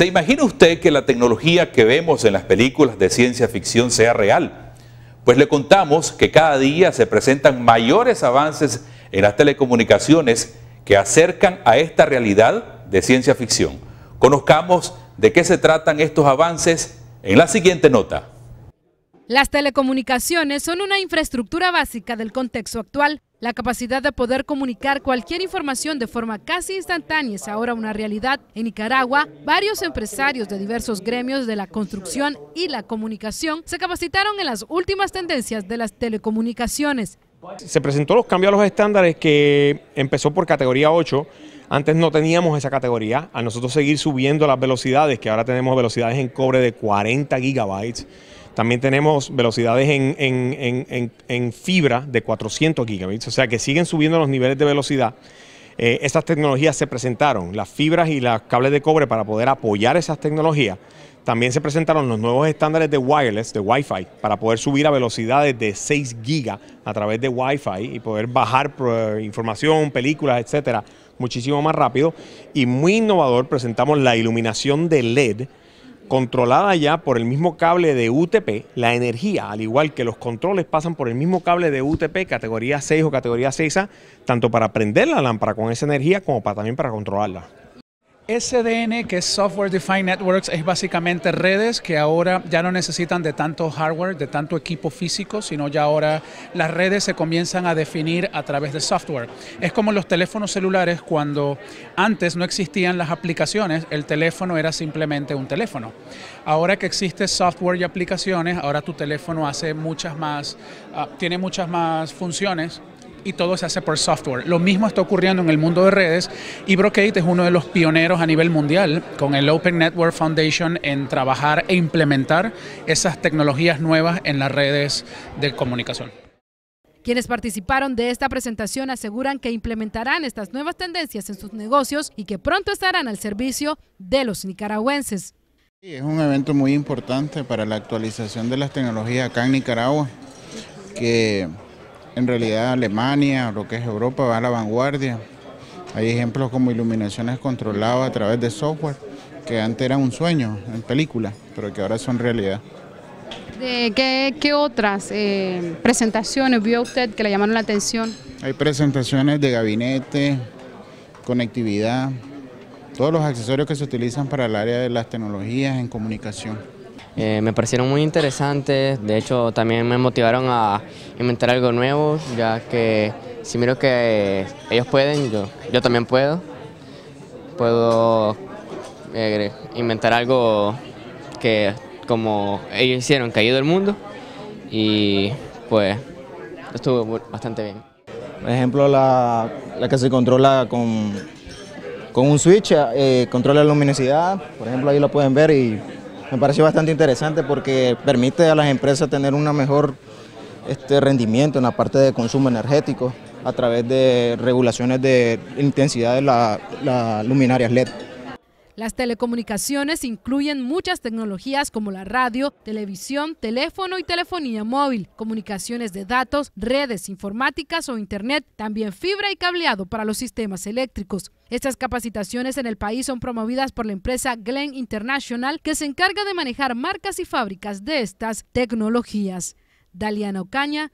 ¿Se imagina usted que la tecnología que vemos en las películas de ciencia ficción sea real? Pues le contamos que cada día se presentan mayores avances en las telecomunicaciones que acercan a esta realidad de ciencia ficción. Conozcamos de qué se tratan estos avances en la siguiente nota. Las telecomunicaciones son una infraestructura básica del contexto actual la capacidad de poder comunicar cualquier información de forma casi instantánea es ahora una realidad. En Nicaragua, varios empresarios de diversos gremios de la construcción y la comunicación se capacitaron en las últimas tendencias de las telecomunicaciones. Se presentó los cambios a los estándares que empezó por categoría 8. Antes no teníamos esa categoría. A nosotros seguir subiendo las velocidades, que ahora tenemos velocidades en cobre de 40 gigabytes, también tenemos velocidades en, fibra de 400 gigabits, o sea que siguen subiendo los niveles de velocidad. Eh, estas tecnologías se presentaron, las fibras y los cables de cobre para poder apoyar esas tecnologías. También se presentaron los nuevos estándares de wireless, de Wi-Fi, para poder subir a velocidades de 6 gigas a través de Wi-Fi y poder bajar eh, información, películas, etcétera, muchísimo más rápido. Y muy innovador, presentamos la iluminación de LED, controlada ya por el mismo cable de UTP, la energía, al igual que los controles pasan por el mismo cable de UTP, categoría 6 o categoría 6A, tanto para prender la lámpara con esa energía como para, también para controlarla. SDN, que es Software Defined Networks, es básicamente redes que ahora ya no necesitan de tanto hardware, de tanto equipo físico, sino ya ahora las redes se comienzan a definir a través de software. Es como los teléfonos celulares cuando antes no existían las aplicaciones, el teléfono era simplemente un teléfono. Ahora que existe software y aplicaciones, ahora tu teléfono hace muchas más, ah, tiene muchas más funciones y todo se hace por software. Lo mismo está ocurriendo en el mundo de redes y Brocade es uno de los pioneros a nivel mundial con el Open Network Foundation en trabajar e implementar esas tecnologías nuevas en las redes de comunicación. Quienes participaron de esta presentación aseguran que implementarán estas nuevas tendencias en sus negocios y que pronto estarán al servicio de los nicaragüenses. Es un evento muy importante para la actualización de las tecnologías acá en Nicaragua, que en realidad Alemania, lo que es Europa, va a la vanguardia. Hay ejemplos como iluminaciones controladas a través de software, que antes eran un sueño en película, pero que ahora son realidad. ¿De qué, otras eh, presentaciones vio usted que le llamaron la atención? Hay presentaciones de gabinete, conectividad, todos los accesorios que se utilizan para el área de las tecnologías en comunicación. Eh, me parecieron muy interesantes, de hecho también me motivaron a inventar algo nuevo, ya que si miro que ellos pueden, yo, yo también puedo. Puedo eh, inventar algo que como ellos hicieron, ayude al mundo y pues estuvo bastante bien. Por ejemplo, la, que se controla con, con un switch, eh, controla la luminosidad, por ejemplo ahí lo pueden ver y me pareció bastante interesante porque permite a las empresas tener un mejor este, rendimiento en la parte de consumo energético a través de regulaciones de intensidad de las la luminarias LED. Las telecomunicaciones incluyen muchas tecnologías como la radio, televisión, teléfono y telefonía móvil, comunicaciones de datos, redes informáticas o internet, también fibra y cableado para los sistemas eléctricos. Estas capacitaciones en el país son promovidas por la empresa Glen International, que se encarga de manejar marcas y fábricas de estas tecnologías. Daliana Ocaña,